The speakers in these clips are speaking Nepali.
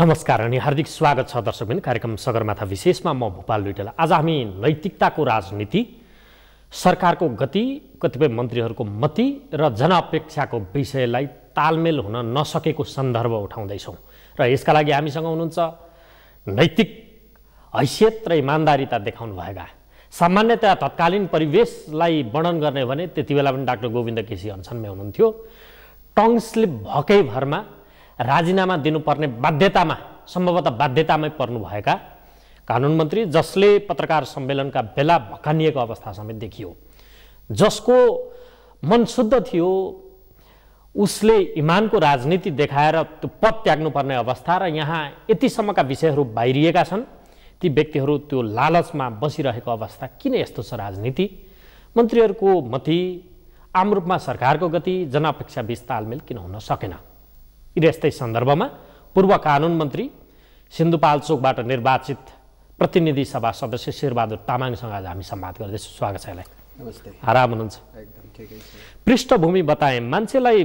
नमस्कार अनि हार्दिक स्वागत छ दर्शकबिन। कार्यक्रम सगरमाथा विशेषमा म भोपाल लुइटेला आज हामी नैतिकताको राजनीति सरकारको गति कतिपय मन्त्रीहरूको मति र जनअपेक्षाको विषयलाई तालमेल हुन नसकेको सन्दर्भ उठाउँदैछौँ। र यसका लागि हामीसँग हुनुहुन्छ नैतिक हैसियत र इमान्दारिता देखाउनुभएका सामान्यतया तत्कालीन परिवेशलाई वर्णन गर्ने भने त्यति बेला पनि डाक्टर गोविन्द केसी अनसनमै हुनुहुन्थ्यो। टङ स्लिप भएकै भरमा राजीनामा दिनुपर्ने बाध्यतामा सम्भवतः बाध्यतामै पर्नुभएका कानुन मन्त्री जसले पत्रकार सम्मेलनका बेला भकानिएको अवस्था समेत देखियो। जसको मन शुद्ध थियो उसले इमानको राजनीति देखाएर त्यो पद त्याग्नुपर्ने अवस्था र यहाँ यतिसम्मका विषयहरू बाहिरिएका छन् ती व्यक्तिहरू त्यो लालचमा बसिरहेको अवस्था किन यस्तो छ राजनीति? मन्त्रीहरूको मती आम रूपमा सरकारको गति जनअपेक्षा बिच तालमेल किन हुन सकेन? यस्तै सन्दर्भमा पूर्व कानुन मन्त्री सिन्धुपाल्चोकबाट निर्वाचित प्रतिनिधि सभा सदस्य शेरबहादुर तामाङसँग आज हामी संवाद गर्दैछौँ। स्वागत छ यसलाई नमस्ते। आराम हुनुहुन्छ? एकदम ठिकै छ। पृष्ठभूमि बताएँ मान्छेलाई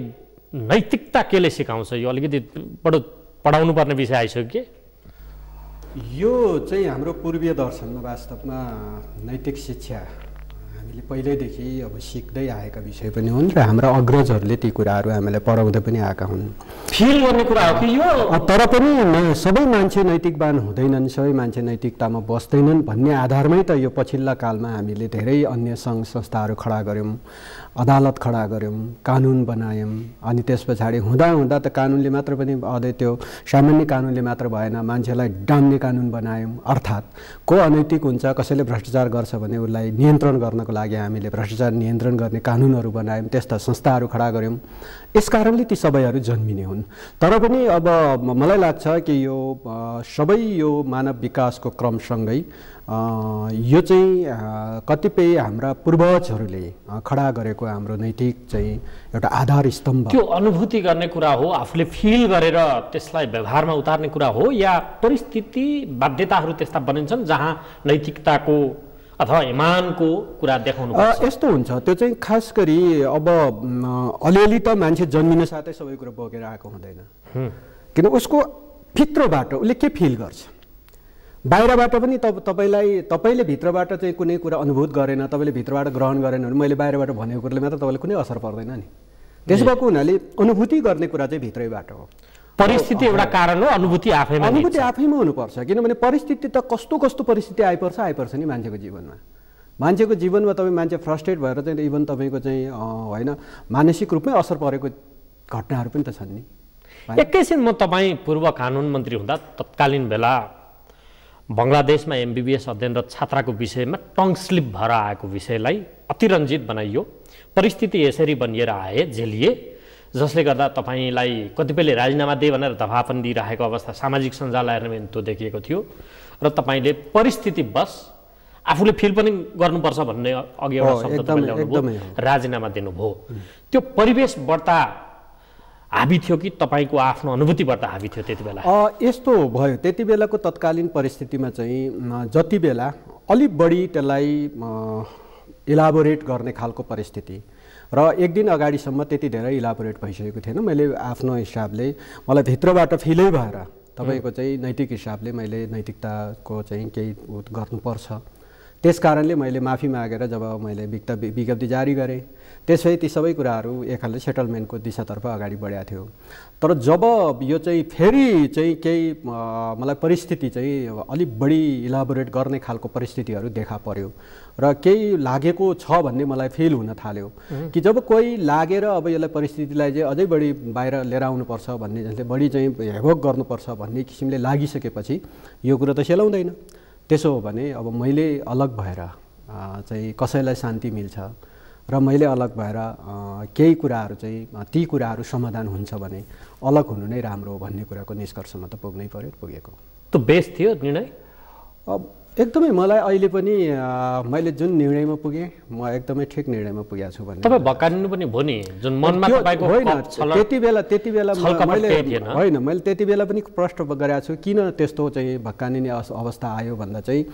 नैतिकता केले सिकाउँछ? यो अलिकति बडो पढाउनु पर्ने विषय आइसक्यो कि? यो चाहिँ हाम्रो पूर्वीय दर्शनमा वास्तवमा नैतिक शिक्षा हामीले पहिल्यैदेखि अब सिक्दै आएका विषय पनि हुन् र हाम्रा अग्रजहरूले ती कुराहरू हामीलाई पढाउँदै पनि आएका हुन्। फिल गर्ने कुरा हो कि यो? तर पनि सबै मान्छे नैतिकवान हुँदैनन् सबै मान्छे नैतिकतामा बस्दैनन् भन्ने आधारमै त यो पछिल्ला कालमा हामीले धेरै अन्य सङ्घ संस्थाहरू खडा गऱ्यौँ। अदालत खडा गऱ्यौँ कानुन बनायौँ अनि त्यस पछाडि हुँदा हुँदा त कानुनले मात्र पनि अझै त्यो सामान्य कानुनले मात्र भएन मान्छेलाई डाम्ने कानुन बनायौँ। अर्थात् को अनैतिक हुन्छ कसैले भ्रष्टाचार गर्छ भने उसलाई नियन्त्रण गर्नको लागि हामीले भ्रष्टाचार नियन्त्रण गर्ने कानुनहरू बनायौँ त्यस्ता संस्थाहरू खडा गऱ्यौँ। यस कारणले ती सबैहरू जन्मिने हुन्। तर पनि अब मलाई लाग्छ कि यो सबै यो मानव विकासको क्रमसँगै यो चाहिँ कतिपय हाम्रा पूर्वजहरूले खडा गरेको हाम्रो नैतिक चाहिँ एउटा आधार स्तम्भ। त्यो अनुभूति गर्ने कुरा हो आफूले फिल गरेर त्यसलाई व्यवहारमा उतार्ने कुरा हो या परिस्थिति बाध्यताहरू त्यस्ता बनिन्छन् जहाँ नैतिकताको अथवा इमानको कुरा देखाउनु यस्तो हुन्छ। त्यो चाहिँ खास गरी अब अलिअलि त मान्छे जन्मिन साथै सबै कुरो बोकेर आएको हुँदैन। किन उसको भित्रबाट उसले के फिल गर्छ? बाहिरबाट पनि तप तपाईँलाई तपाईँले भित्रबाट चाहिँ कुनै कुरा अनुभूत गरेन तपाईँले भित्रबाट ग्रहण गरेन भने मैले बाहिरबाट भनेको कुराले मात्र तपाईँलाई कुनै असर पर्दैन नि। त्यसो भएको हुनाले अनुभूति गर्ने कुरा चाहिँ भित्रैबाट हो। परिस्थिति एउटा कारण हो अनुभूति आफैमा अनुभूति आफैमा हुनुपर्छ किनभने परिस्थिति त कस्तो कस्तो परिस्थिति आइपर्छ आइपर्छ नि मान्छेको जीवनमा। मान्छेको जीवनमा तपाईँ मान्छे फ्रस्ट्रेट भएर चाहिँ इभन तपाईँको चाहिँ होइन मानसिक रूपमै असर परेको घटनाहरू पनि त छन् नि। एकैछिन म तपाईँ पूर्व कानुन मन्त्री हुँदा तत्कालीन बेला बङ्गलादेशमा एमबिबिएस अध्ययनरत छात्राको विषयमा टङ स्लिप भएर आएको विषयलाई अतिरञ्जित बनाइयो परिस्थिति यसरी बनिएर आए झेलिए जसले गर्दा तपाईँलाई कतिपयले राजीनामा दिए भनेर धपापन दिइरहेको अवस्था सामाजिक सञ्जालहरूमा पनि त्यो देखिएको थियो र तपाईँले परिस्थिति बस आफूले फिल पनि गर्नुपर्छ भन्ने अघि एउटा शब्द। राजीनामा दिनुभयो त्यो परिवेश बढ्ता हाबी थियो कि तपाईँको आफ्नो अनुभूति बढ्ता हाबी थियो त्यति बेला? यस्तो भयो। त्यति बेलाको तत्कालीन परिस्थितिमा चाहिँ जति बेला अलिक बढी त्यसलाई इलाबोरेट गर्ने खालको परिस्थिति। र एक दिन अगाडिसम्म त्यति धेरै इलाबोरेट भइसकेको थिएन। मैले आफ्नो हिसाबले मलाई भित्रबाट फिलै भएर तपाईँको चाहिँ नैतिक हिसाबले मैले नैतिकताको चाहिँ केही गर्नुपर्छ। त्यस कारणले मैले माफी मागेर जब मैले विज्ञ विज्ञप्ति जारी गरेँ त्यसै ती सबै कुराहरू एक खालले सेटलमेन्टको दिशातर्फ अगाडि बढाएको थियो। तर जब यो चाहिँ फेरि चाहिँ केही मलाई परिस्थिति चाहिँ अलिक बढी इलाबोरेट गर्ने खालको परिस्थितिहरू देखा पर्यो र केही लागेको छ भन्ने मलाई फिल हुन थाल्यो कि जब कोही लागेर अब यसलाई परिस्थितिलाई चाहिँ अझै बढी बाहिर लिएर आउनुपर्छ भन्ने जसले बढी चाहिँ हेभोक गर्नुपर्छ भन्ने किसिमले लागिसकेपछि यो कुरो त सेलाउँदैन। त्यसो हो भने अब मैले अलग भएर चाहिँ कसैलाई शान्ति मिल्छ र मैले अलग भएर केही कुराहरू चाहिँ ती कुराहरू समाधान हुन्छ भने अलग हुनु नै राम्रो हो भन्ने कुराको निष्कर्षमा त पुग्नै पर्यो पुगेको त्यो बेस थियो निर्णय? अब एकदमै मलाई अहिले पनि मैले जुन निर्णयमा पुगेँ म एकदमै ठिक निर्णयमा पुगेको छु भन्ने तपाईँ भकानिनु पनि भयो नि जुन मनमा होइन त्यति बेला त्यति बेला मैले। होइन मैले त्यति बेला पनि प्रश्न गरेको छु किन त्यस्तो चाहिँ भक्कानिने अवस्था आयो भन्दा चाहिँ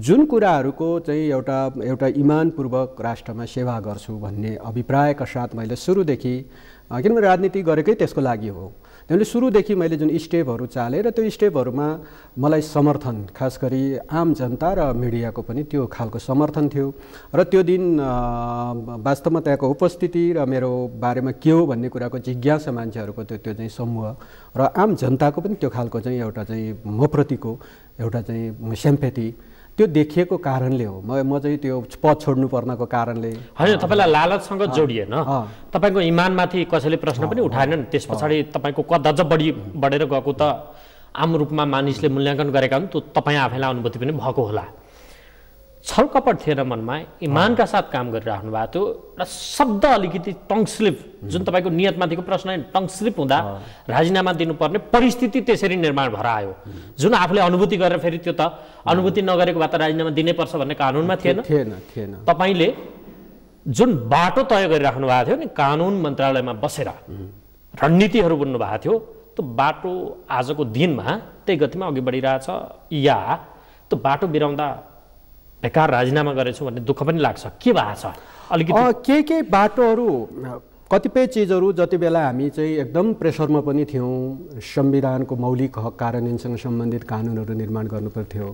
जुन कुराहरूको चाहिँ एउटा एउटा इमानपूर्वक राष्ट्रमा सेवा गर्छु भन्ने अभिप्रायका साथ मैले सुरुदेखि किनभने राजनीति गरेकै त्यसको लागि हो त्यसले सुरुदेखि मैले जुन स्टेपहरू चालेँ र त्यो स्टेपहरूमा मलाई समर्थन खास गरी आम जनता र मिडियाको पनि त्यो खालको समर्थन थियो। र त्यो दिन वास्तवमा त्यहाँको उपस्थिति र मेरो बारेमा के हो भन्ने कुराको जिज्ञासा मान्छेहरूको त्यो त्यो चाहिँ समूह र आम जनताको पनि त्यो खालको चाहिँ एउटा चाहिँ मप्रतिको एउटा चाहिँ स्याम्पेथी। त्यो देखिएको कारणले हो। म म चाहिँ त्यो पद छोड्नु पर्नको कारणले। होइन तपाईँलाई लालचसँग जोडिएन। तपाईँको इमानमाथि कसैले प्रश्न पनि उठाएन नि। त्यस पछाडि तपाईँको कद अझ बढी बढेर गएको त आम रूपमा मानिसले मूल्याङ्कन गरेका हुन्। त्यो तपाईँ आफैलाई अनुभूति पनि भएको होला। छलकपट थिएन मनमा। इमानका साथ काम गरिराख्नु भएको थियो र शब्द अलिकति टङ्स्लिप जुन तपाईँको नियतमाथिको प्रश्न टङ्स्लिप हुँदा राजीनामा दिनुपर्ने परिस्थिति त्यसरी निर्माण भएर आयो। जुन आफूले अनुभूति गरेर फेरि त्यो त अनुभूति नगरेको भए त राजीनामा दिनैपर्छ भन्ने कानुनमा थिएन। थिएन थिएन। तपाईँले जुन बाटो तय गरिराख्नु भएको थियो नि कानुन मन्त्रालयमा बसेर रणनीतिहरू बुन्नु भएको थियो त्यो बाटो आजको दिनमा त्यही गतिमा अघि बढिरहेछ या त्यो बाटो बिराउँदा बेकार राजीनामा गरेछु भन्ने दुःख पनि लाग्छ। के भएको छ? अलिकति केही केही बाटोहरू कतिपय चिजहरू जति बेला हामी चाहिँ एकदम प्रेसरमा पनि थियौँ संविधानको मौलिक हक कार्यान्वयनसँग सम्बन्धित कानुनहरू निर्माण गर्नुपर्थ्यो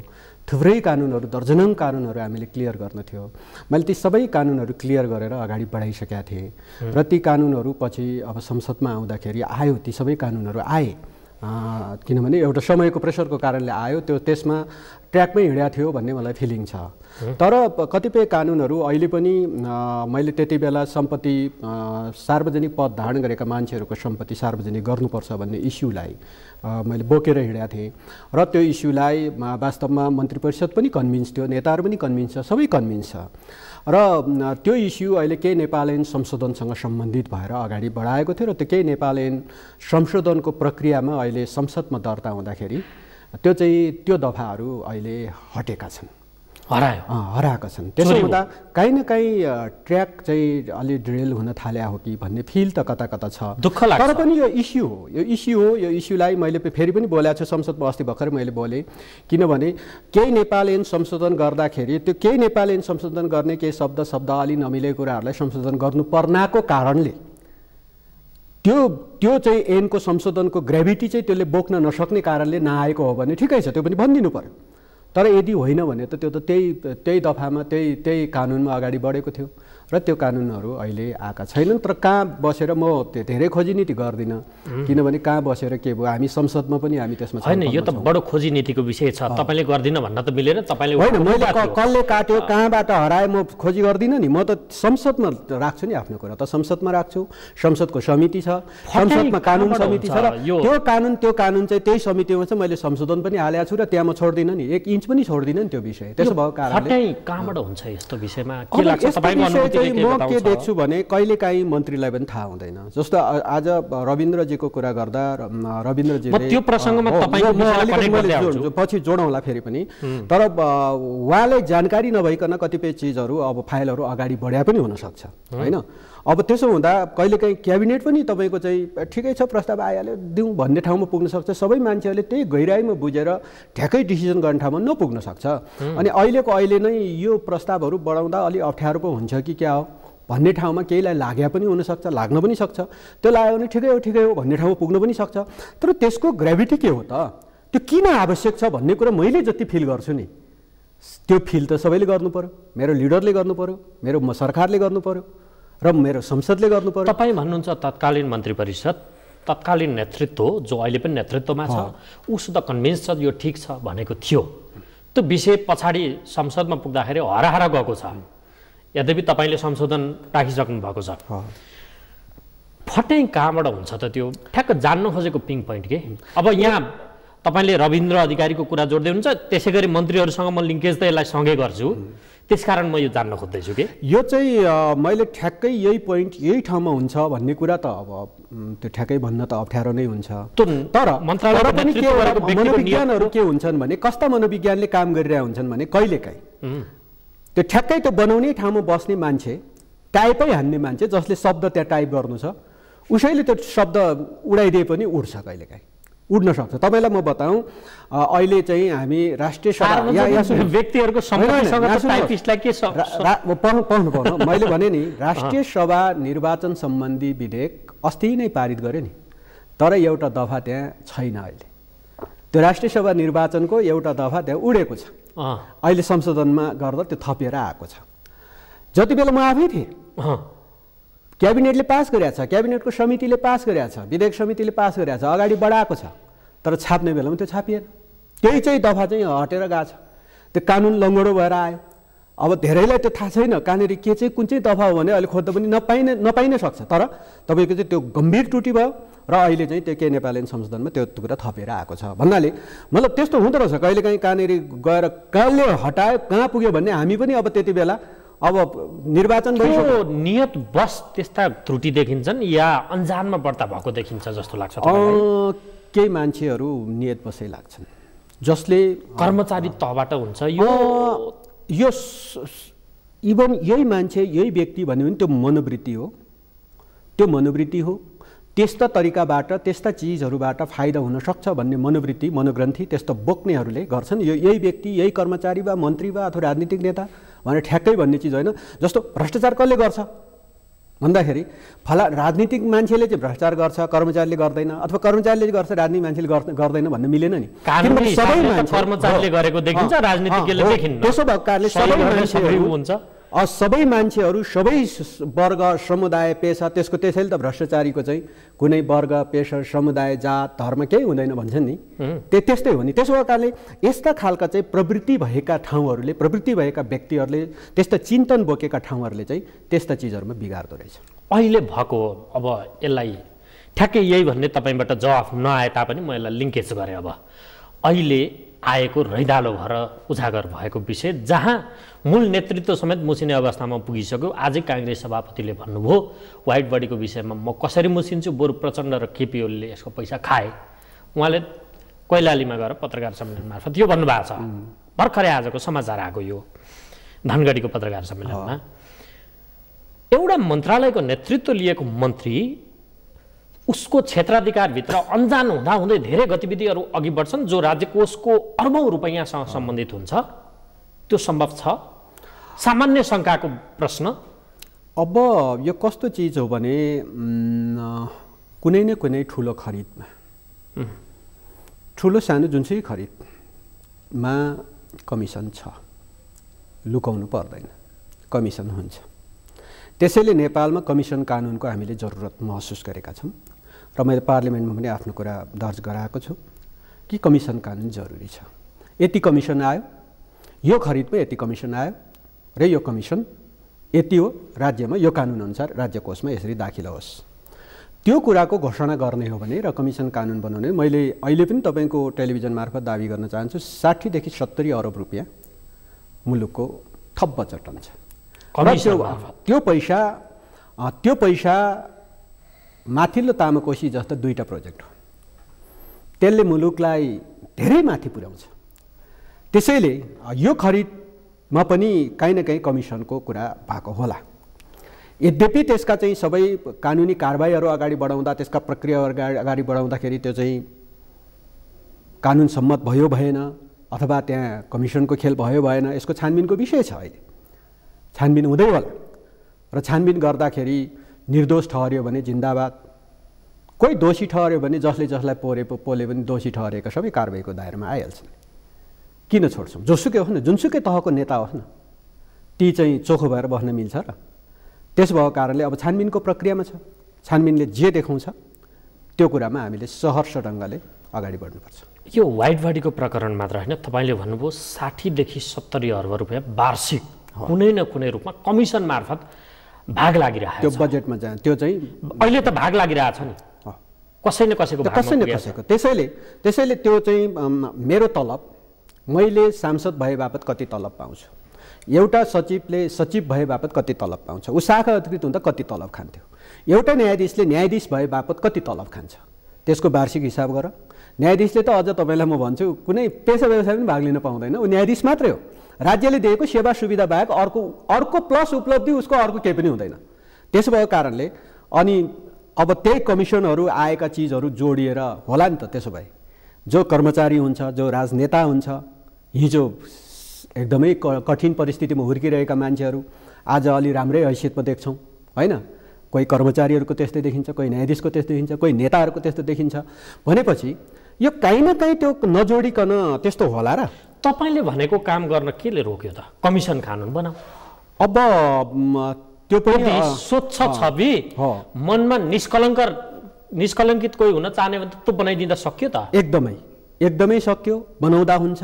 थुप्रै कानुनहरू दर्जनौँ कानुनहरू हामीले क्लियर गर्न थियो। मैले ती सबै कानुनहरू क्लियर गरेर अगाडि बढाइसकेका थिएँ। र ती कानुनहरू पछि अब संसदमा आउँदाखेरि आयो ती सबै कानुनहरू आए। किनभने एउटा समयको प्रेसरको कारणले आयो त्यो त्यसमा ट्र्याकमै हिँडेको थियो भन्ने मलाई फिलिङ छ। तर कतिपय कानुनहरू अहिले पनि मैले त्यति बेला सम्पत्ति सार्वजनिक पद धारण गरेका मान्छेहरूको सम्पत्ति सार्वजनिक गर्नुपर्छ भन्ने इस्युलाई मैले बोकेर हिँडेको थिएँ। र त्यो इस्युलाई वास्तवमा मन्त्री परिषद पनि कन्भिन्स थियो नेताहरू पनि कन्भिन्स छ सबै कन्भिन्स छ। र त्यो इस्यु अहिले केही नेपाल ऐन संशोधनसँग सम्बन्धित भएर अगाडि बढाएको थियो र त्यो केही नेपाल ऐन संशोधनको प्रक्रियामा अहिले संसदमा दर्ता हुँदाखेरि त्यो चाहिँ त्यो दफाहरू अहिले हटेका छन्। हरायो। हराएका छन्। त्यसो हुँदा काहीँ न काहीँ ट्र्याक चाहिँ अलि ड्रिल हुन थाल्या हो कि भन्ने फिल त कता कता छ। दुःख लाग्छ। तर पनि यो इस्यु हो। यो इस्यु हो यो इस्युलाई मैले फेरि पनि बोलेको छु संसदमा अस्ति भर्खरै मैले बोलेँ। किनभने केही नेपाल ऐन संशोधन गर्दाखेरि त्यो केही नेपाल ऐन संशोधन गर्ने केही शब्द शब्द अलि नमिलेको कुराहरूलाई संशोधन गर्नु पर्नाको कारणले त्यो त्यो चाहिँ ऐनको संशोधनको ग्रेभिटी चाहिँ त्यसले बोक्न नसक्ने कारणले नआएको हो भने ठिकै छ त्यो पनि भनिदिनु पऱ्यो तर यदि होइन भने त त्यो त त्यही त्यही दफामा त्यही त्यही कानुनमा अगाडि बढेको थियो। र त्यो कानुनहरू अहिले आएका छैनन् तर कहाँ बसेर म धेरै खोजी नीति गर्दिनँ। किनभने कहाँ बसेर के भयो हामी संसदमा पनि हामी त्यसमा होइन यो त बडो खोजी नीतिको विषय छ। तपाईँले गर्दिनँ भन्न त मिलेन तपाईँले होइन मैले कसले काट्यो कहाँबाट हराए म खोजी गर्दिनँ नि। म त संसदमा राख्छु नि आफ्नो कुरा। त संसदमा राख्छु संसदको समिति छ संसदमा कानुन समिति छ र त्यो कानुन त्यो कानुन चाहिँ त्यही समितिमा चाहिँ मैले संशोधन पनि हालेको छु र त्यहाँ म छोड्दिनँ नि। एक इन्च पनि छोड्दिनँ नि त्यो विषय। त्यसो भएको कारणले कहाँबाट हुन्छ यस्तो विषयमा? के लाग्छ चाहिँ म के देख्छु भने कहिलेकाहीँ मन्त्रीलाई पनि थाहा हुँदैन। जस्तो आज रविन्द्रजीको कुरा गर्दा रविन्द्रजीले पछि जोडौँला फेरि पनि। तर उहाँलाई जानकारी नभइकन कतिपय चिजहरू अब फाइलहरू अगाडि बढाए पनि हुनसक्छ होइन? अब त्यसो हुँदा कहिलेकाहीँ क्याबिनेट पनि तपाईँको चाहिँ ठिकै छ प्रस्ताव आइहाल्यो। दिउँ भन्ने ठाउँमा पुग्न सक्छ। सबै मान्छेहरूले त्यही गहिराइमा बुझेर ठ्याक्कै डिसिजन गर्ने ठाउँमा नपुग्न सक्छ। अनि अहिलेको अहिले नै यो प्रस्तावहरू बढाउँदा अलिक अप्ठ्यारो पो हुन्छ कि क्या हो? भन्ने ठाउँमा केहीलाई लाग्या पनि हुनसक्छ लाग्न पनि सक्छ। त्यो लाग्यो भने ठिकै हो ठिकै हो भन्ने ठाउँमा पुग्न पनि सक्छ। तर त्यसको ग्रेभिटी के हो त? त्यो किन आवश्यक छ भन्ने कुरा मैले जति फिल गर्छु नि। त्यो फिल त सबैले गर्नु पऱ्यो मेरो लिडरले गर्नु पऱ्यो मेरो सरकारले गर्नु पऱ्यो र मेरो संसदले गर्नु पर्यो तपाईँ भन्नुहुन्छ तत्कालीन मन्त्री परिषद तत्कालीन नेतृत्व जो अहिले पनि नेतृत्वमा छ उस त कन्भिन्स छ यो ठिक छ भनेको थियो। त्यो विषय पछाडि संसदमा पुग्दाखेरि हराएर गएको छ। यद्यपि तपाईँले संशोधन राखिसक्नु भएको छ। फट्याइ कहाँबाट हुन्छ त त्यो? ठ्याक्क जान्न खोजेको पिङ पोइन्ट के? अब यहाँ तपाईँले रविन्द्र अधिकारीको कुरा जोड्दै हुनुहुन्छ त्यसै गरी मन्त्रीहरूसँग म लिङ्केज त यसलाई सँगै गर्छु। त्यसकारण म यो जान्न खोज्दैछु कि? यो चाहिँ मैले ठ्याक्कै यही पोइन्ट यही ठाउँमा हुन्छ भन्ने कुरा त अब त्यो ठ्याक्कै भन्न त अप्ठ्यारो नै हुन्छ। तर मन्त्रालय पनि के मनोविज्ञानहरू के हुन्छन् भने कस्ता मनोविज्ञानले काम गरिरहेका हुन्छन् भने कहिलेकाहीँ। त्यो ठ्याक्कै त्यो बनाउने ठाउँमा बस्ने मान्छे टाइपै हान्ने मान्छे जसले शब्द त्यहाँ टाइप गर्नु छ उसैले त्यो शब्द उडाइदिए पनि उड्छ कहिलेकाहीँ। उड्न सक्छ। तपाईँलाई म बताउँ अहिले चाहिँ हामी राष्ट्रिय पाउनु पाउनु मैले भने नि राष्ट्रिय सभा निर्वाचन सम्बन्धी विधेयक अस्ति नै पारित गरेँ नि। तर एउटा दफा त्यहाँ छैन अहिले। त्यो राष्ट्रिय सभा निर्वाचनको एउटा दफा त्यहाँ उडेको छ। अहिले संशोधनमा गर्दा त्यो थपिएर आएको छ। जति बेला म आफै थिएँ क्याबिनेटले पास गरेको छ क्याबिनेटको समितिले पास गरेको छ विधेयक समितिले पास गरेको छ अगाडि बढाएको छ। तर छाप्ने बेलामा त्यो छापिएन। त्यही चाहिँ दफा चाहिँ हटेर गएको छ। त्यो कानुन लङ्गडो भएर आयो। अब धेरैलाई त्यो थाहा छैन कहाँनिर के चाहिँ कुन चाहिँ दफा हो भने अहिले खोज्दा पनि नपाइने नपाइन सक्छ। तर तपाईँको चाहिँ त्यो गम्भीर त्रुटि भयो र अहिले चाहिँ त्यो के नेपाली संशोधनमा त्यो कुरा थपेर आएको छ। भन्नाले मतलब त्यस्तो हुँदो रहेछ। कहिलेकाहीँ कहाँनिर गएर कहाँले हटायो कहाँ पुग्यो भन्ने हामी पनि अब त्यति बेला अब निर्वाचन भइसक्यो। नियत बस त्यस्ता त्रुटि देखिन्छन् या अन्जानमा बढ्ता भएको देखिन्छ जस्तो लाग्छ केही मान्छेहरू नियत बसै लाग्छन्। जसले कर्मचारी तहबाट हुन्छ। यो यो इभन यही मान्छे यही व्यक्ति भन्यो भने त्यो मनोवृत्ति हो। त्यो मनोवृत्ति हो। त्यस्ता तरिकाबाट त्यस्ता चिजहरूबाट फाइदा हुनसक्छ भन्ने मनोवृत्ति मनोग्रन्थि त्यस्तो बोक्नेहरूले गर्छन्। यो यही व्यक्ति यही कर्मचारी वा मन्त्री वा अथवा राजनीतिक नेता भनेर ठ्याक्कै भन्ने चिज होइन। जस्तो भ्रष्टाचार कसले गर्छ? भन्दाखेरि फला राजनीतिक मान्छेले चाहिँ भ्रष्टाचार गर्छ कर्मचारीले गर्दैन अथवा कर्मचारीले गर्छ राजनीतिक मान्छेले गर्- गर्दैन भन्न मिलेन नि सबै मान्छे-। त्यसो भएको कारणले सबै मान्छेहरू हुन्छ। सबै मान्छेहरू सबै वर्ग समुदाय पेसा त्यसको त्यसैले त भ्रष्टाचारीको चाहिँ कुनै वर्ग पेसा समुदाय जात धर्म केही हुँदैन भन्छन् नि। त्यो त्यस्तै हो नि। त्यसो कारणले यस्ता खालका चाहिँ प्रवृत्ति भएका ठाउँहरूले प्रवृत्ति भएका व्यक्तिहरूले त्यस्ता चिन्तन बोकेका ठाउँहरूले चाहिँ त्यस्ता चिजहरूमा बिगार्दो रहेछ। अहिले भएको अब यसलाई ठ्याक्कै यही भन्ने तपाईँबाट जवाफ नआए तापनि म यसलाई लिङ्केज गरेँ अब। अहिले आएको रैदालो भएर उजागर भएको विषय जहाँ मूल नेतृत्व समेत मुसिने अवस्थामा पुगिसक्यो। आजै काङ्ग्रेस सभापतिले भन्नुभयो वाइट बडीको विषयमा म कसरी मुसिन्छु? बरु प्रचण्ड र केपी ओलीले यसको पैसा खाए। उहाँले कैलालीमा गएर पत्रकार सम्मेलन मार्फत यो भन्नुभएको छ। भर्खरै आजको समाचार आएको यो धनगढीको पत्रकार सम्मेलनमा। एउटा मन्त्रालयको नेतृत्व लिएको मन्त्री उसको क्षेत्राधिकारभित्र अन्जान हुँदाहुँदै धेरै गतिविधिहरू अघि बढ्छन् जो राज्य कोषको अर्बौँ रुपैयाँसँग सम्बन्धित हुन्छ। त्यो सम्भव छ? सामान्य शङ्काको प्रश्न। अब यो कस्तो चिज हो भने कुनै न कुनै ठुलो खरिदमा ठुलो सानो जुनसुकै खरिदमा कमिसन छ लुकाउनु पर्दैन कमिसन हुन्छ। त्यसैले नेपालमा कमिसन कानुनको हामीले जरुरत महसुस गरेका छौँ र मैले पार्लिमेन्टमा पनि आफ्नो कुरा दर्ज गराएको छु कि कमिसन कानुन जरुरी छ। यति कमिसन आयो यो खरिदमा यति कमिसन आयो र यो कमिसन यति हो राज्यमा यो कानुनअनुसार राज्य कोषमा यसरी दाखिल होस्। त्यो कुराको घोषणा गर्ने हो भने र कमिसन कानुन बनाउने मैले अहिले पनि तपाईँको टेलिभिजन मार्फत दावी गर्न चाहन्छु साठीदेखि सत्तरी अरब रुपियाँ मुलुकको थप बजेट हुन्छ त्यो पैसा त्यो पैसा माथिल्लो तामाकोसी जस्तो दुईवटा प्रोजेक्ट हो। त्यसले मुलुकलाई धेरै माथि पुर्याउँछ। त्यसैले यो खरिदमा पनि काहीँ न काहीँ कमिसनको कुरा भएको होला। यद्यपि त्यसका चाहिँ सबै कानुनी कारवाहीहरू अगाडि बढाउँदा त्यसका प्रक्रियाहरू अगाडि बढाउँदाखेरि त्यो चाहिँ कानुन सम्मत भयो भएन अथवा त्यहाँ कमिसनको खेल भयो भएन यसको छानबिनको विषय छ अहिले। छानबिन हुँदै होला। र छानबिन गर्दाखेरि निर्दोष ठहर्यो भने जिन्दाबाद कोही दोषी ठहर्यो भने जसले जसलाई पोरे पोले पनि दोषी ठहरेका सबै कारवाहीको दायरामा आइहाल्छन् किन छोड्छौँ? जोसुकै होस् न जुनसुकै तहको नेता होस् न। ती चाहिँ चोखो भएर बस्न मिल्छ र। त्यस भएको कारणले अब छानबिनको प्रक्रियामा छ। छानबिनले जे देखाउँछ त्यो कुरामा हामीले सहर्ष ढङ्गले अगाडि बढ्नुपर्छ। यो वाइट बडीको प्रकरण मात्र होइन तपाईँले भन्नुभयो साठीदेखि सत्तरी अर्ब रुपियाँ वार्षिक कुनै न कुनै रूपमा कमिसन मार्फत भाग लागिरहेको त्यो बजेटमा जाँ त्यो चाहिँ अहिले त भाग लागिरहेछ नि। कसै न कसैको कसै न। कसैको? त्यसैले त्यसैले त्यो चाहिँ मेरो तलब मैले सांसद भए बापत कति तलब पाउँछु। एउटा सचिवले सचिव भए बापत कति तलब पाउँछ। ऊ शाखा अधिकृत हुँदा कति तलब खान्थ्यो। एउटा न्यायाधीशले न्यायाधीश भए बापत कति तलब खान्छ? त्यसको वार्षिक हिसाब गर। न्यायाधीशले त अझ तपाईँलाई म भन्छु कुनै पेसा व्यवसाय पनि भाग लिन पाउँदैन। ऊ न्यायाधीश मात्रै हो। राज्यले दिएको सेवा सुविधा बाहेक अर्को अर्को प्लस उपलब्धि उसको अर्को केही पनि हुँदैन। त्यसो भएको कारणले अनि अब त्यही कमिसनहरू आएका चिजहरू जोडिएर होला नि त त्यसो भए। जो कर्मचारी हुन्छ जो राजनेता हुन्छ हिजो एकदमै कठिन परिस्थितिमा हुर्किरहेका मान्छेहरू आज अलि राम्रै हैसियतमा देख्छौँ होइन? कोही कर्मचारीहरूको त्यस्तै देखिन्छ कोही न्यायाधीशको त्यस्तै देखिन्छ कोही नेताहरूको त्यस्तो देखिन्छ। भनेपछि यो काहीँ न काहीँ त्यो नजोडिकन त्यस्तो होला र? तपाईँले भनेको काम गर्न केले रोक्यो त? कमिसन कानुन बनाऊ। अब त्यो पनि स्वच्छ छवि। मनमा निष्कलङ्क निष्कलङ्कित कोही हुन चाहने भने त त्यो बनाइदिँदा सक्यो त। एकदमै एकदमै सक्यो बनाउँदा हुन्छ।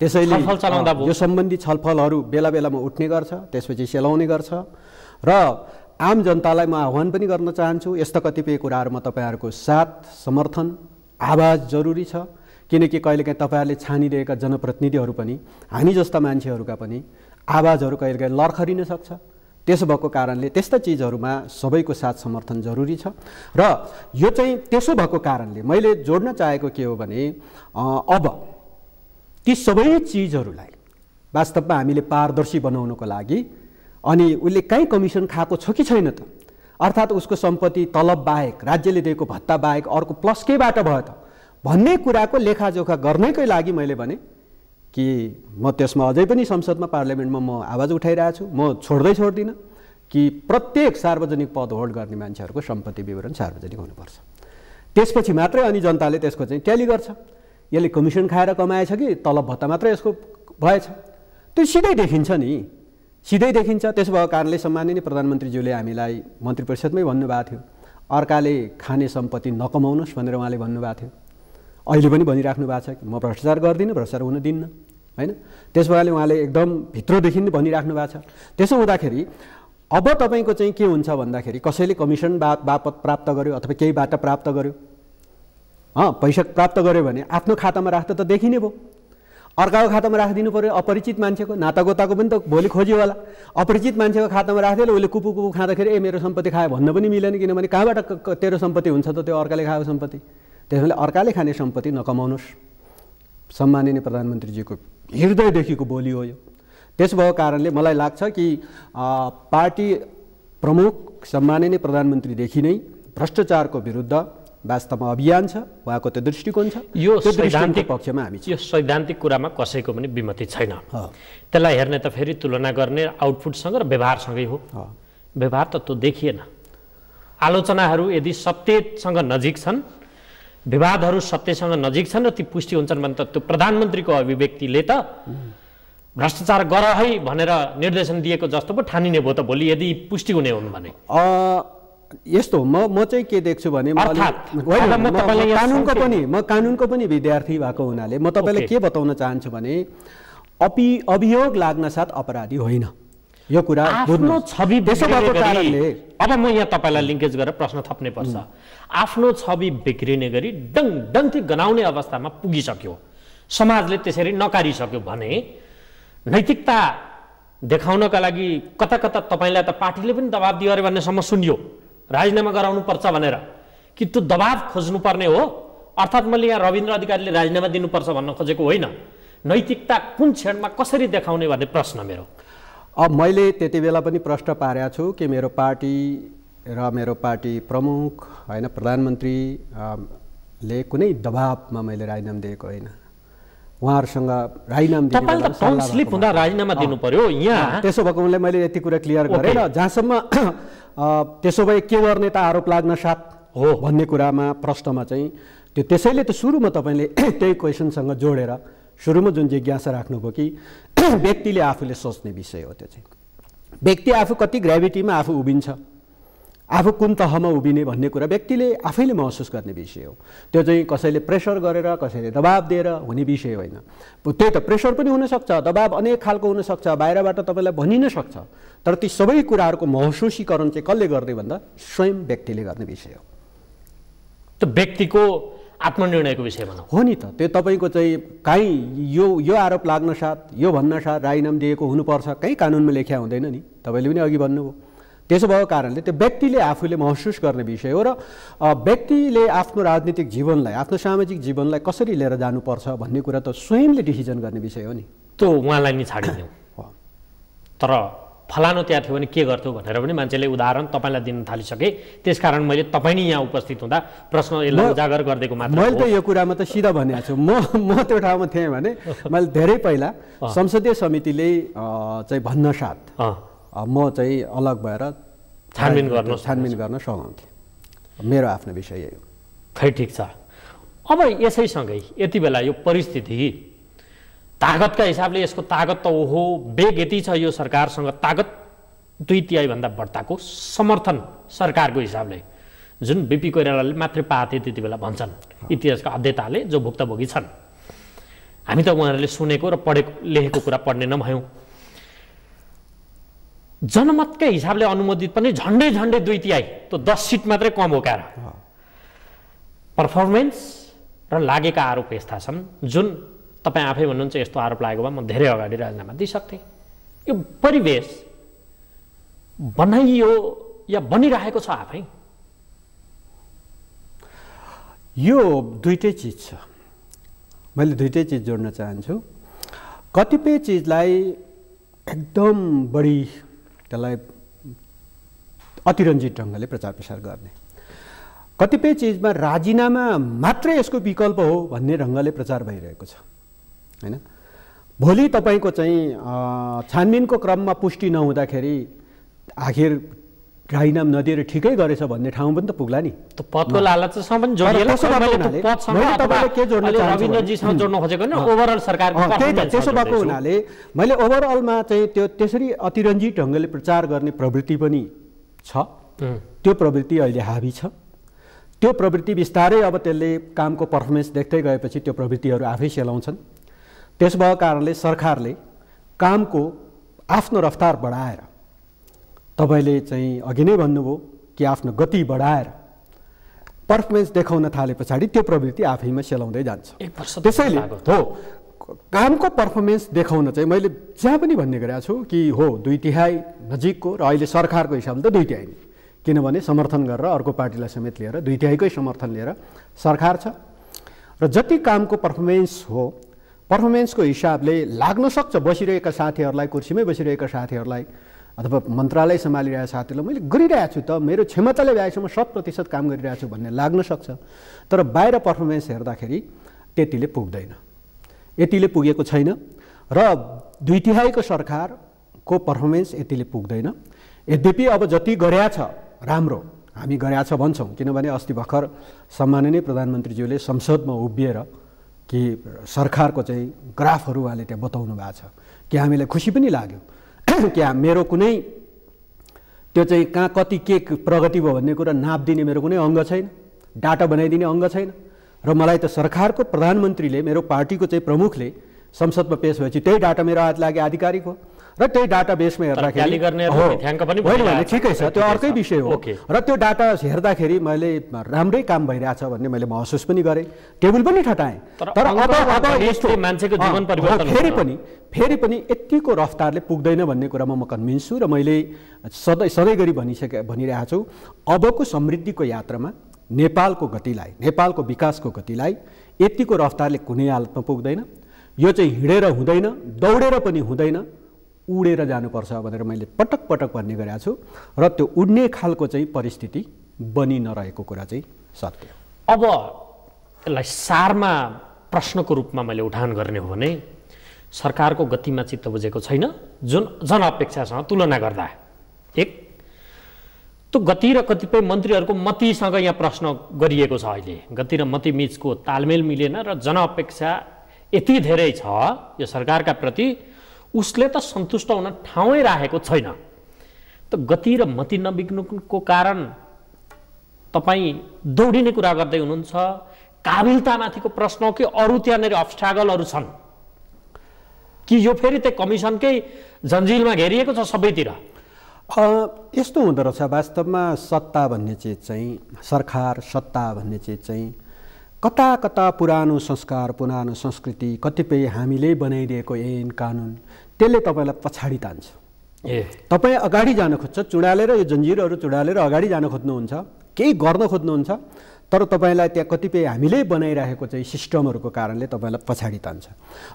त्यसैले चलाउँदा। यो सम्बन्धी छलफलहरू बेला बेलामा उठ्ने गर्छ त्यसपछि सेलाउने गर्छ। र आम जनतालाई म आह्वान पनि गर्न चाहन्छु यस्ता कतिपय कुराहरूमा तपाईँहरूको साथ समर्थन आवाज जरुरी छ। किनकि कहिलेकाहीँ तपाईँहरूले छानिरहेका जनप्रतिनिधिहरू पनि हामी जस्ता मान्छेहरूका पनि आवाजहरू कहिलेकाहीँ लर्खरिन सक्छ। त्यसो भएको कारणले त्यस्ता चिजहरूमा सबैको साथ समर्थन जरुरी छ। र यो चाहिँ त्यसो भएको कारणले मैले जोड्न चाहेको के हो भने अब ती सबै चिजहरूलाई वास्तवमा हामीले पारदर्शी बनाउनको लागि अनि उसले कहीँ कमिसन खाएको छ कि छैन त? अर्थात् उसको सम्पत्ति तलब बाहेक राज्यले दिएको भत्ता बाहेक अर्को प्लस केबाट भयो त? भन्ने कुराको लेखाजोखा गर्नैकै लागि मैले भने कि म त्यसमा अझै पनि संसदमा पार्लियामेन्टमा म आवाज उठाइरहेको छु। म छोड्दै छोड्दिनँ कि प्रत्येक सार्वजनिक पद होल्ड गर्ने मान्छेहरूको सम्पत्ति विवरण सार्वजनिक हुनुपर्छ। त्यसपछि मात्रै अनि जनताले त्यसको चाहिँ ट्याली गर्छ। यसले कमिसन खाएर कमाएछ कि तलब भत्ता मात्रै यसको भएछ। त्यो सिधै देखिन्छ नि। सिधै देखिन्छ। त्यसो भएको कारणले सम्माननीय प्रधानमन्त्रीज्यूले हामीलाई मन्त्री परिषदमै भन्नुभएको थियो। अर्काले खाने सम्पत्ति नकमाउनुहोस् भनेर उहाँले भन्नुभएको थियो। अहिले पनि भनिराख्नु भएको छ म भ्रष्टाचार गर्दिनँ भ्रष्टाचार हुन दिन्न होइन? त्यस भएकाले उहाँले एकदम भित्रदेखि नै भनिराख्नु भएको छ। त्यसो हुँदाखेरि अब तपाईँको चाहिँ के हुन्छ भन्दाखेरि कसैले कमिसन बा बापत प्राप्त गर्यो अथवा केहीबाट प्राप्त गर्यो? अँ पैसा प्राप्त गर्यो भने आफ्नो खातामा राख्दा त देखिने भयो। अर्काको खातामा राखिदिनु पऱ्यो अपरिचित मान्छेको नातागोताको पनि त भोलि खोज्यो होला। अपरिचित मान्छेको खातामा राखिदियो उसले कुपु कुपु खाँदाखेरि ए मेरो सम्पत्ति खायो भन्न पनि मिलेन किनभने कहाँबाट तेरो सम्पत्ति हुन्छ त त्यो अर्काले खाएको सम्पत्ति? त्यसैले अर्काले खाने सम्पत्ति नकमाउनुहोस् सम्माननीय प्रधानमन्त्रीजीको हृदयदेखिको बोली हो यो। त्यसो भएको कारणले मलाई लाग्छ कि पार्टी प्रमुख सम्माननीय प्रधानमन्त्रीदेखि नै भ्रष्टाचारको विरुद्ध वास्तवमा अभियान छ उहाँको त्यो दृष्टिकोण छ यो सैद्धान्तिक पक्षमा हामी यो सैद्धान्तिक कुरामा कसैको पनि विमति छैन। त्यसलाई हेर्ने त फेरि तुलना गर्ने आउटपुटसँग र व्यवहारसँगै हो। व्यवहार त त्यो देखिएन। आलोचनाहरू यदि सत्यसँग नजिक छन् विवादहरू सत्यसँग नजिक छन् र ती पुष्टि हुन्छन् भने त त्यो प्रधानमन्त्रीको अभिव्यक्तिले त भ्रष्टाचार गर है भनेर निर्देशन दिएको जस्तो पो ठानिने भयो त भोलि यदि पुष्टि हुने हुन् भने। यस्तो म म चाहिँ के देख्छु भने कानुनको पनि म कानुनको पनि विद्यार्थी भएको हुनाले म तपाईँलाई। के बताउन चाहन्छु भने अपि अभियोग लाग्न साथ अपराधी होइन। यो कुरा आफ्नो छवि कारणले अब म यहाँ तपाईँलाई लिङ्केज गरेर प्रश्न थप्नै पर्छ। आफ्नो छवि बिग्रिने गरी डङ डङ्थी गनाउने अवस्थामा पुगिसक्यो। समाजले त्यसरी नकारिसक्यो भने नैतिकता देखाउनका लागि कता कता तपाईँलाई त पार्टीले पनि दबाब दियो अरे भन्नेसम्म सुनियो। राजीनामा गराउनु पर्छ भनेर। कि त्यो दबाब खोज्नुपर्ने हो? अर्थात् मैले यहाँ रविन्द्र अधिकारीले राजीनामा दिनुपर्छ भन्न खोजेको होइन। नैतिकता कुन क्षणमा कसरी देखाउने भन्ने प्रश्न मेरो। अब मैले त्यति बेला पनि प्रश्न पारेको छु कि मेरो पार्टी र मेरो पार्टी प्रमुख होइन प्रधानमन्त्री अम, ले कुनै दबाबमा मैले राजीनामा दिएको होइन। उहाँहरूसँग राजीनामा स्लिप हुँदा राजीनामा दिनु पर्यो यहाँ। त्यसो भएको हुनाले मैले यति कुरा क्लियर गरेँ र जहाँसम्म त्यसो भए के गर्ने त आरोप लाग्न साथ? हो। भन्ने कुरामा प्रश्नमा चाहिँ त्यो त्यसैले त सुरुमा तपाईँले त्यही क्वेसनसँग जोडेर सुरुमा जुन जिज्ञासा राख्नुभयो कि व्यक्तिले आफूले सोच्ने विषय हो त्यो चाहिँ व्यक्ति आफू कति ग्राभिटीमा आफू उभिन्छ आफू कुन तहमा उभिने भन्ने कुरा व्यक्तिले आफैले महसुस गर्ने विषय हो त्यो चाहिँ कसैले प्रेसर गरेर कसैले दबाब दिएर हुने विषय होइन त्यही त प्रेसर पनि हुनसक्छ दबाब अनेक खालको हुनसक्छ बाहिरबाट तपाईँलाई भनिन सक्छ तर ती सबै कुराहरूको महसुसीकरण चाहिँ कसले गर्ने भन्दा स्वयं व्यक्तिले गर्ने विषय हो त्यो व्यक्तिको आत्मनिर्णयको विषयमा हो नि त। त्यो तपाईँको चाहिँ काहीँ यो यो आरोप लाग्न साथ यो भन्न साथ राजीनामा दिएको हुनुपर्छ कहीँ कानुनमा लेख्या हुँदैन नि। तपाईँले पनि अघि भन्नुभयो। त्यसो भएको कारणले त्यो व्यक्तिले आफूले महसुस गर्ने विषय हो र व्यक्तिले आफ्नो राजनीतिक जीवनलाई आफ्नो सामाजिक जीवनलाई कसरी लिएर जानुपर्छ भन्ने कुरा त स्वयंले डिसिजन गर्ने विषय हो नि। त्यो उहाँलाई नि छाडिदिउँ। तर फलानु त्यहाँ थियो भने के गर्थ्यो भनेर पनि मान्छेले उदाहरण तपाईँलाई दिन थालिसके। त्यसकारण मैले तपाईँ नै यहाँ उपस्थित हुँदा प्रश्न यसलाई उजागर गरिदिएको मात्र मैले त यो कुरामा त सिधा भनेको छु। म म त्यो ठाउँमा थिएँ भने मैले धेरै पहिला संसदीय समितिले चाहिँ भन्न साथ अँ, अ, म चाहिँ अलग भएर छानबिन गर्न छानबिन गर्न सघाउँथे मेरो आफ्नो विषय यही हो। खै ठिक छ। अब यसैसँगै यति बेला यो परिस्थिति तागतका हिसाबले यसको तागत त ओहो बेग यति छ यो सरकारसँग। तागत दुई तिहाईभन्दा बढ्ताको समर्थन सरकारको हिसाबले। जुन बिपी कोइरालाले मात्रै पाथे त्यति बेला भन्छन्। इतिहासका अध्येताले जो भुक्तभोगी छन्। हामी त उहाँहरूले सुनेको र पढेको लेखेको कुरा पढ्ने नभयौँ। जनमतकै हिसाबले अनुमोदित पनि झन्डै झन्डै दुई तिहाई त दस सिट मात्रै कम हो क्यार। पर्फर्मेन्स र लागेका आरोप यस्ता छन् जुन तपाईँ आफै भन्नुहुन्छ यस्तो आरोप लागेको भए म धेरै अगाडि राजीनामा दिइसक्थेँ यो परिवेश बनाइयो या बनिरहेको छ आफै? यो दुइटै चिज छ। मैले दुइटै चिज जोड्न चाहन्छु। कतिपय चिजलाई एकदम बढी त्यसलाई अतिरञ्जित ढङ्गले प्रचार प्रसार गर्ने। कतिपय चिजमा राजीनामा मात्रै यसको विकल्प हो भन्ने ढङ्गले प्रचार भइरहेको छ। होइन? भोलि तपाईँको चाहिँ छानबिनको क्रममा पुष्टि नहुँदाखेरि आखिर राजीनाम नदिएर ठिकै गरेछ भन्ने ठाउँ पनि त पुग्ला नि। पदको लालचसँग पनि त्यसो भएको हुनाले मैले ओभरअलमा चाहिँ त्यो त्यसरी अतिरञ्जित ढङ्गले प्रचार गर्ने प्रवृत्ति पनि छ। त्यो प्रवृत्ति अहिले हाबी छ। त्यो प्रवृत्ति बिस्तारै अब त्यसले कामको पर्फर्मेन्स देख्दै गएपछि त्यो प्रवृत्तिहरू आफै सेलाउँछन्। त्यस भएको कारणले सरकारले कामको आफ्नो रफ्तार बढाएर तपाईँले चाहिँ अघि नै भन्नुभयो कि आफ्नो गति बढाएर पर्फर्मेन्स देखाउन थाले पछाडि त्यो प्रवृत्ति आफैमा सेलाउँदै जान्छ। त्यसैले हो कामको पर्फर्मेन्स देखाउन चाहिँ मैले जहाँ पनि भन्ने गरेको छु कि हो दुई तिहाई नजिकको र अहिले सरकारको हिसाबले त दुई तिहाई नै। किनभने समर्थन गरेर अर्को पार्टीलाई समेत लिएर दुई तिहाईकै समर्थन लिएर सरकार छ। र जति कामको पर्फर्मेन्स हो पर्फर्मेन्सको हिसाबले लाग्न सक्छ बसिरहेका साथीहरूलाई कुर्सीमै बसिरहेका साथीहरूलाई अथवा मन्त्रालय सम्हालिरहेका साथीहरूलाई मैले गरिरहेको छु त मेरो क्षमताले भ्याएसम्म शत प्रतिशत काम गरिरहेको छु भन्ने लाग्न सक्छ। तर बाहिर पर्फर्मेन्स हेर्दाखेरि त्यतिले पुग्दैन। यतिले पुगेको छैन र दुई तिहाईको सरकारको पर्फर्मेन्स यतिले पुग्दैन। यद्यपि अब जति गरेका छ राम्रो हामी गरेका छ भन्छौँ। किनभने अस्ति भर्खर सम्माननीय प्रधानमन्त्रीज्यूले संसदमा उभिएर कि सरकारको चाहिँ ग्राफहरू उहाँले त्यहाँ बताउनु भएको छ। कि हामीलाई खुसी पनि लाग्यो। कि मेरो कुनै त्यो चाहिँ कहाँ कति के प्रगति भयो भन्ने कुरा नाप दिने मेरो कुनै अङ्ग छैन। डाटा बनाइदिने अङ्ग छैन। र मलाई त सरकारको प्रधानमन्त्रीले मेरो पार्टीको चाहिँ प्रमुखले संसदमा पेस भएपछि त्यही डाटा मेरो हात लाग्यो आधिकारिक हो। र त्यही डाटा बेसमा हेर्दाखेरि होइन ठिकै छ त्यो अर्कै विषय हो। र त्यो डाटा हेर्दाखेरि मैले राम्रै काम भइरहेछ भन्ने मैले महसुस पनि गरेँ टेबल पनि ठटाएँ। तर अब अब यस्तो फेरि पनि फेरि पनि यतिको रफ्तारले पुग्दैन भन्ने कुरामा म कन्भिन्स छु र मैले सधैँ सधैँ गरी भनिसके भनिरहेको छु अबको समृद्धिको यात्रामा नेपालको गतिलाई नेपालको विकासको गतिलाई यतिको रफ्तारले कुनै हालतमा पुग्दैन। यो चाहिँ हिँडेर हुँदैन दौडेर पनि हुँदैन। उडेर जानुपर्छ भनेर मैले पटक पटक भन्ने गरेको छु। र त्यो उड्ने खालको चाहिँ परिस्थिति बनि नरहेको कुरा चाहिँ सत्य अब यसलाई सारमा प्रश्नको रूपमा मैले उठान गर्ने हो भने सरकारको गतिमा चित्त बुझेको छैन। जुन जनअपेक्षासँग तुलना गर्दा एक त्यो गति र कतिपय मन्त्रीहरूको मतीसँग यहाँ प्रश्न गरिएको छ अहिले। गति र मती मिचको तालमेल मिलेन र जनअपेक्षा यति धेरै छ यो सरकारका प्रति उसले त सन्तुष्ट हुन ठाउँै राखेको छैन। त गति र मति नबिग्नुको कारण तपाईँ दौडिने कुरा गर्दै हुनुहुन्छ। काबिलतामाथिको प्रश्न हो कि अरू त्यहाँनिर अब्स्ट्रागलहरू छन्? कि यो फेरि त्यो कमिसनकै जन्जिलमा घेरिएको छ सबैतिर? यस्तो हुँदो रहेछ वास्तवमा सत्ता भन्ने चिज चाहिँ सरकार सत्ता भन्ने चिज चाहिँ कता कता पुरानो संस्कार पुरानो संस्कृति कतिपय हामीले बनाइदिएको ऐन कानुन त्यसले तपाईँलाई पछाडि तान्छ। ए। तपाईँ अगाडि जान खोज्छ चुडालेर यो जन्जिरहरू चुडालेर अगाडि जान खोज्नुहुन्छ केही गर्न खोज्नुहुन्छ तर तपाईँलाई त्यहाँ कतिपय हामीले बनाइराखेको चाहिँ सिस्टमहरूको कारणले तपाईँलाई पछाडि तान्छ।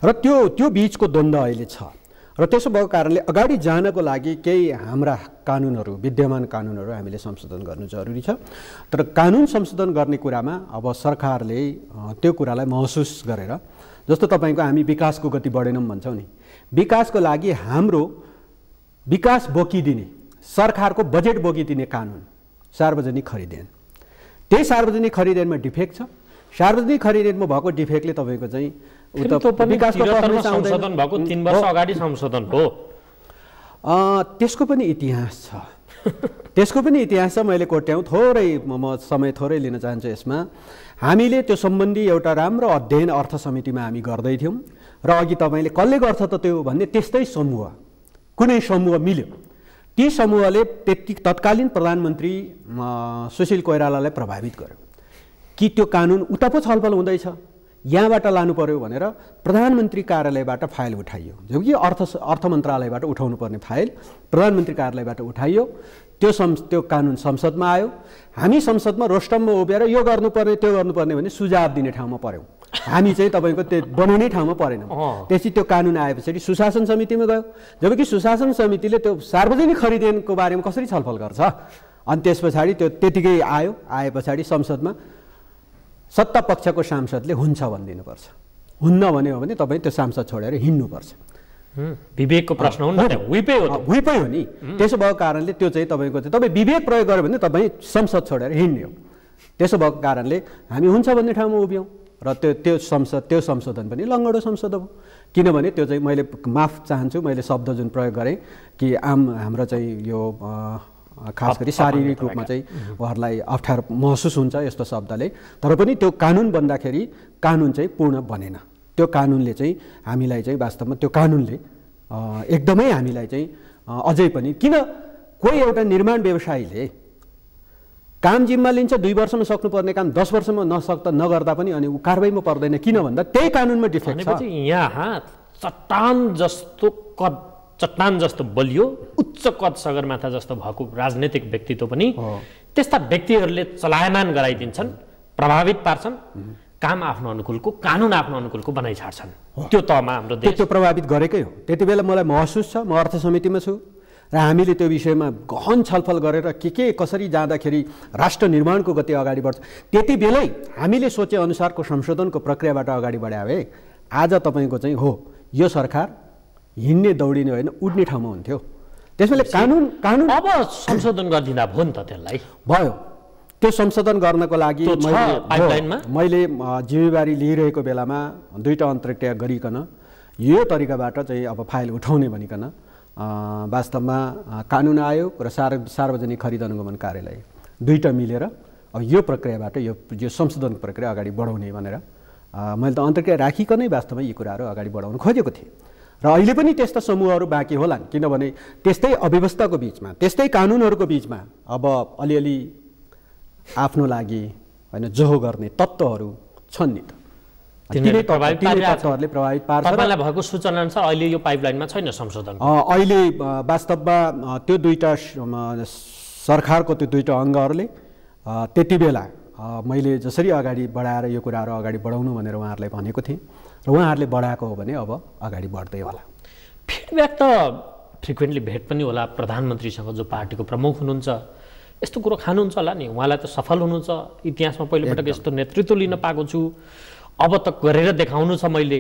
र त्यो त्यो बिचको द्वन्द्व अहिले छ। र त्यसो भएको कारणले अगाडि जानको लागि केही हाम्रा कानुनहरू विद्यमान कानुनहरू हामीले संशोधन गर्नु जरुरी छ। तर कानुन संशोधन गर्ने कुरामा अब सरकारले त्यो कुरालाई महसुस गरेर जस्तो तपाईँको हामी विकासको गति बढेनौँ भन्छौँ नि विकासको लागि हाम्रो विकास बोकिदिने सरकारको बजेट बोकिदिने कानुन सार्वजनिक खरिदेन। त्यही सार्वजनिक खरिदेनमा डिफेक्ट छ। सार्वजनिक खरिदेनमा भएको डिफेक्टले तपाईँको चाहिँ संशोधन भएको तिन वर्ष अगाडि संशोधन हो त्यसको पनि इतिहास छ। त्यसको पनि इतिहास छ मैले कोट्याउँ। थोरै म समय थोरै लिन चाहन्छु यसमा। हामीले त्यो सम्बन्धी एउटा राम्रो अध्ययन अर्थ समितिमा हामी गर्दै थियौँ। र अघि तपाईँले कसले गर्छ त त्यो भन्ने त्यस्तै समूह कुनै समूह मिल्यो। ती समूहले त्यति तत्कालीन प्रधानमन्त्री सुशील कोइरालालाई प्रभावित गर्यो। कि त्यो कानुन उता पो छलफल हुँदैछ? यहाँबाट लानु पर्यो भनेर प्रधानमन्त्री कार्यालयबाट फाइल उठाइयो। जो कि अर्थ अर्थ मन्त्रालयबाट उठाउनु पर्ने फाइल प्रधानमन्त्री कार्यालयबाट उठाइयो। त्यो सं त्यो कानुन संसदमा आयो। हामी संसदमा रोस्टममा उभिएर यो गर्नुपर्ने त्यो गर्नुपर्ने भने सुझाव दिने ठाउँमा पऱ्यौँ। हामी चाहिँ तपाईँको त्यो बनाउने ठाउँमा परेनौँ। त्यसपछि त्यो कानुन आए पछाडि सुशासन समितिमा गयो। जबकि सुशासन समितिले त्यो सार्वजनिक खरिदेनको बारेमा कसरी छलफल गर्छ? अनि त्यस पछाडि त्यो त्यतिकै आयो। आए पछाडि संसदमा सत्ता पक्षको सांसदले हुन्छ भनिदिनुपर्छ। हुन्न भन्यो भने तपाईँ त्यो सांसद छोडेर हिँड्नुपर्छ। विवेकको प्रश्न हो नि त्यहाँ विपै हो विपै नि। त्यसो भएको कारणले त्यो चाहिँ तपाईँको चाहिँ तपाईँ विवेक प्रयोग गर्यो भने तपाईँ संसद छोडेर हिँड्ने हो त्यसो भएको कारणले हामी हुन्छ भन्ने ठाउँमा उभियौँ र त्यो त्यो संसद त्यो संशोधन पनि लङ्गडो संशोधन हो। किनभने त्यो चाहिँ मैले माफ चाहन्छु मैले शब्द जुन प्रयोग गरेँ कि आम हाम्रो चाहिँ यो खास गरी शारीरिक रूपमा चाहिँ उहाँहरूलाई अप्ठ्यारो महसुस हुन्छ यस्तो शब्दले। तर पनि त्यो कानुन बन्दाखेरि कानुन चाहिँ पूर्ण बनेन। त्यो कानुनले चाहिँ हामीलाई चाहिँ वास्तवमा त्यो कानुनले एकदमै हामीलाई चाहिँ अझै पनि किन कोही एउटा निर्माण व्यवसायीले काम जिम्मा लिन्छ दुई वर्षमा सक्नुपर्ने काम दस वर्षमा नसक्दा नगर्दा पनि अनि ऊ कारवाहीमा पर्दैन। किन भन्दा त्यही कानुनमा डिफेक्ट छ। यहाँ चट्टान जस्तो चट्टान जस्तो बलियो उच्च कद सगरमाथा जस्तो भएको राजनैतिक व्यक्तित्व पनि हो। त्यस्ता व्यक्तिहरूले चलायमान गराइदिन्छन् प्रभावित पार्छन् काम आफ्नो अनुकूलको कानुन आफ्नो अनुकूलको बनाइ छाड्छन्। त्यो तहमा हाम्रो देश त्यो प्रभावित गरेकै हो। त्यति बेला मलाई महसुस छ म अर्थ समितिमा छु। र हामीले त्यो विषयमा गहन छलफल गरेर के के कसरी जाँदाखेरि राष्ट्र निर्माणको गति अगाडि बढ्छ त्यति बेलै हामीले सोचे अनुसारको संशोधनको प्रक्रियाबाट अगाडि बढायो भए आज तपाईँको चाहिँ हो यो सरकार हिँड्ने दौडिने होइन उड्ने ठाउँमा हुन्थ्यो। त्यसैले कानुन कानुन अब संशोधन गरिदिँदा भयो नि त त्यसलाई। भयो। त्यो संशोधन गर्नको लागि मैले- जिम्मेवारी लिइरहेको बेलामा दुईवटा अन्तर्क्रिया गरिकन यो तरिकाबाट चाहिँ अब फाइल उठाउने भनिकन वास्तवमा कानुन आयोग र सार्व सार्वजनिक खरिद अनुगमन कार्यालय दुईवटा मिलेर अब यो प्रक्रियाबाट यो यो संशोधन प्रक्रिया अगाडि बढाउने भनेर मैले त अन्तर्क्रिया राखिकनै वास्तवमा यी कुराहरू अगाडि बढाउन खोजेको थिएँ। र अहिले पनि त्यस्ता समूहहरू बाँकी होलान् किनभने त्यस्तै अव्यवस्थाको बिचमा त्यस्तै कानुनहरूको बिचमा अब अलिअलि आफ्नो लागि होइन जोहो गर्ने तत्त्वहरू छन् नि त। तत्त्वहरूले प्रभावित पार्छ भएको सूचना अनुसार अहिले यो पाइपलाइनमा छैन संशोधन। अहिले वास्तवमा त्यो दुईवटा सरकारको त्यो दुईवटा अङ्गहरूले त्यति बेला मैले जसरी अगाडि बढाएर यो कुराहरू अगाडि बढाउनु भनेर उहाँहरूलाई भनेको थिएँ। र उहाँहरूले बढाएको हो भने अब अगाडि बढ्दै होला। फिडब्याक त फ्रिक्वेन्टली भेट पनि होला प्रधानमन्त्रीसँग जो पार्टीको प्रमुख हुनुहुन्छ। यस्तो कुरो खानुहुन्छ होला नि। उहाँलाई त सफल हुनुहुन्छ। इतिहासमा पहिलोपटक यस्तो नेतृत्व लिन पाएको छु। अब त गरेर देखाउनु छ मैले।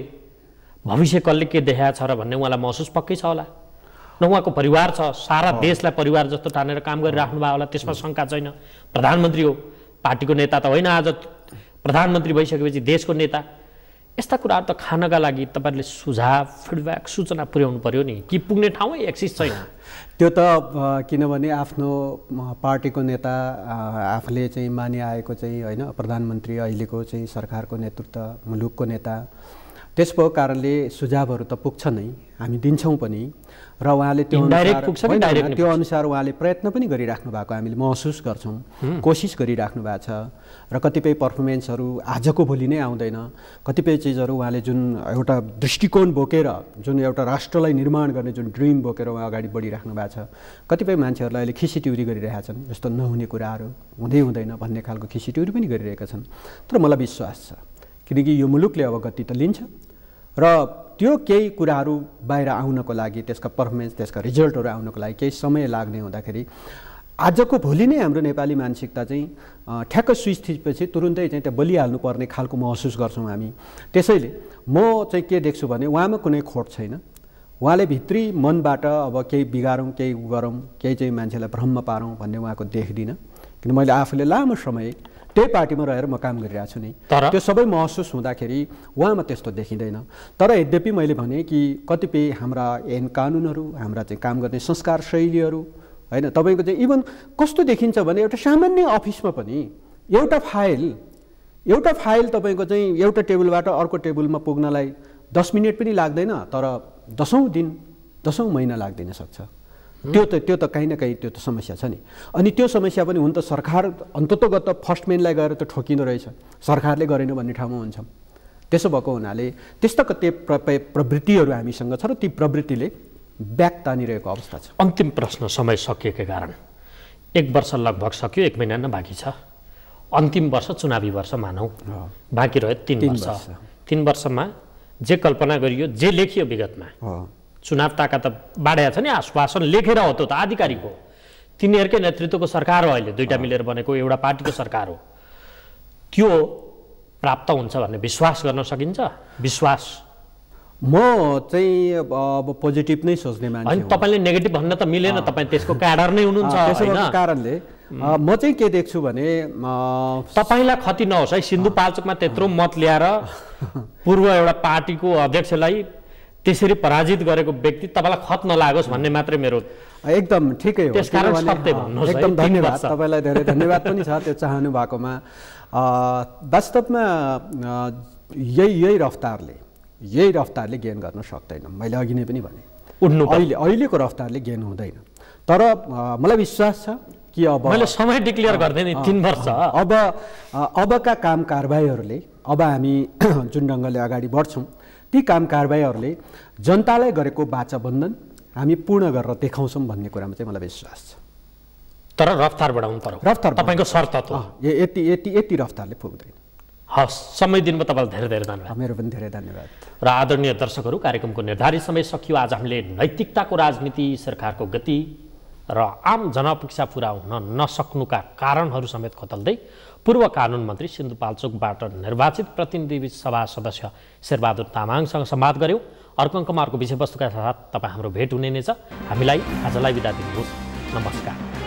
भविष्य कसले के देखाएको छ र भन्ने उहाँलाई महसुस पक्कै छ होला। न उहाँको परिवार छ। सारा देशलाई परिवार जस्तो ठानेर काम गरिराख्नु भयो होला। त्यसमा शङ्का छैन। प्रधानमन्त्री हो। पार्टीको नेता त होइन आज। प्रधानमन्त्री भइसकेपछि देशको नेता। यस्ता कुराहरू त खानका लागि तपाईँहरूले सुझाव फिडब्याक सूचना पुर्याउनु पर्यो नि। कि पुग्ने ठाउँै एक्सिस छैन? त्यो त किनभने आफ्नो पार्टीको नेता आफूले चाहिँ मानिआएको चाहिँ होइन प्रधानमन्त्री अहिलेको चाहिँ सरकारको नेतृत्व मुलुकको नेता। त्यस भएको कारणले सुझावहरू त पुग्छ नै। हामी दिन्छौँ पनि। र उहाँले त्यो अनुसार- त्यो अनुसार उहाँले प्रयत्न पनि गरिराख्नु भएको हामीले महसुस गर्छौँ। कोसिस गरिराख्नु भएको छ। र कतिपय पर्फर्मेन्सहरू आजको भोलि नै आउँदैन। कतिपय चिजहरू उहाँले जुन एउटा दृष्टिकोण बोकेर जुन एउटा राष्ट्रलाई निर्माण गर्ने जुन ड्रिम बोकेर उहाँ अगाडि बढिराख्नु भएको छ। कतिपय मान्छेहरूलाई अहिले खिसिट्युरी गरिरहेका छन्। यस्तो नहुने कुराहरू हुँदै हुँदैन भन्ने खालको खिसिट्युरी पनि गरिरहेका छन्। तर मलाई विश्वास छ। किनकि यो मुलुकले अब गति त लिन्छ। र त्यो केही कुराहरू बाहिर आउनको लागि त्यसका पर्फर्मेन्स त्यसका रिजल्टहरू आउनको लागि केही समय लाग्ने हुँदाखेरि आजको भोलि नै हाम्रो नेपाली मानसिकता चाहिँ ठ्याक्क स्विच थिचेपछि तुरुन्तै चाहिँ त्यहाँ बलिहाल्नु पर्ने खालको महसुस गर्छौँ हामी। त्यसैले म चाहिँ के देख्छु भने उहाँमा कुनै खोट छैन। उहाँले भित्री मनबाट अब केही बिगारौँ केही गरौँ केही चाहिँ मान्छेलाई भ्रममा पारौँ भन्ने उहाँको देख्दिनँ किन मैले आफूले लामो समय त्यही पार्टीमा रहेर म काम गरिरहेको छु नि। तर- त्यो सबै महसुस हुँदाखेरि उहाँमा त्यस्तो देखिँदैन। तर यद्यपि मैले भने कि कतिपय हाम्रा ऐन कानुनहरू हाम्रा चाहिँ काम गर्ने संस्कार शैलीहरू होइन तपाईँको चाहिँ इभन कस्तो देखिन्छ भने एउटा सामान्य अफिसमा पनि एउटा फाइल एउटा फाइल तपाईँको चाहिँ एउटा टेबलबाट अर्को टेबलमा पुग्नलाई दस मिनट पनि लाग्दैन तर दसौँ दिन दसौँ महिना लाग्दिन सक्छ। त्यो त त्यो त काहीँ न काहीँ त्यो त समस्या छ नि। अनि त्यो समस्या पनि हुन त सरकार अन्ततोगत फर्स्ट मेनलाई गएर त ठोकिँदो रहेछ। सरकारले गरेन भन्ने ठाउँमा हुन्छौँ। त्यसो भएको हुनाले त्यस्ता कति प्र प्र- प्रवृत्तिहरू हामीसँग छ र ती प्रवृत्तिले ब्याक तानिरहेको अवस्था छ। अन्तिम प्रश्न समय सकिएकै कारण। एक वर्ष लगभग सक्यो एक महिना नै बाँकी छ। अन्तिम वर्ष चुनावी वर्ष मानौँ। बाँकी रह्यो तिन वर्ष। तिन वर्षमा जे कल्पना गरियो जे लेखियो विगतमा। चुनाव ताका त बाँडेको छ नि आश्वासन लेखेर हो त्यो त आधिकारिक हो। तिनीहरूकै नेतृत्वको सरकार हो अहिले दुइटा मिलेर बनेको एउटा पार्टीको सरकार हो। त्यो प्राप्त हुन्छ भन्ने विश्वास गर्न सकिन्छ? विश्वास। म चाहिँ अब पोजिटिभ नै सोच्ने मान्छे। तपाईँले नेगेटिभ भन्न त मिलेन तपाईँ त्यसको क्याडर नै हुनुहुन्छ कारणले म चाहिँ के देख्छु भने तपाईँलाई खति नहोस् है सिन्धुपाल्चोकमा त्यत्रो मत ल्याएर पूर्व एउटा पार्टीको अध्यक्षलाई त्यसरी पराजित गरेको व्यक्ति तपाईँलाई खत नलागोस् भन्ने मात्रै मेरो एकदम ठिकै हो। एकदम धन्यवाद। तपाईँलाई धेरै धन्यवाद पनि छ त्यो चाहनु भएकोमा वास्तवमा यही यही रफ्तारले यही रफ्तारले गेन गर्न सक्दैन। मैले अघि नै पनि भने पर्छ। अहिले अहिलेको रफ्तारले गेन हुँदैन। तर मलाई विश्वास छ कि अब मैले समय डिक्लेयर गर्दै नि तिन वर्ष। अब अबका काम कारबाहीहरूले अब हामी जुन ढङ्गले अगाडि बढ्छौँ ती काम कारबाहीहरूले जनतालाई गरेको बाचा बन्धन हामी पूर्ण गरेर देखाउँछौँ भन्ने कुरामा चाहिँ मलाई विश्वास छ। तर रफ्तार बढाउनु पर्यो रफ्तार तपाईँको शर्त यति यति यति रफ्तारले पुग्दैन। हस् समय दिनुभयो तपाईँलाई धेरै धेरै धन्यवाद। मेरो पनि धेरै धन्यवाद। र आदरणीय दर्शकहरू कार्यक्रमको निर्धारित समय सकियो। आज हामीले नैतिकताको राजनीति सरकारको गति र आम जनअपेक्षा पुरा हुन नसक्नुका कारणहरू समेत खोतल्दै पूर्व कानुन मन्त्री सिन्धुपाल्चोकबाट निर्वाचित प्रतिनिधि सभा सदस्य शेरबहादुर तामाङसँग संवाद गऱ्यौँ अर्को अङ्कमा अर्को विषयवस्तुका साथ तपाईँ हाम्रो भेट हुने नै छ। हामीलाई आजलाई बिदा दिनुहोस्। नमस्कार।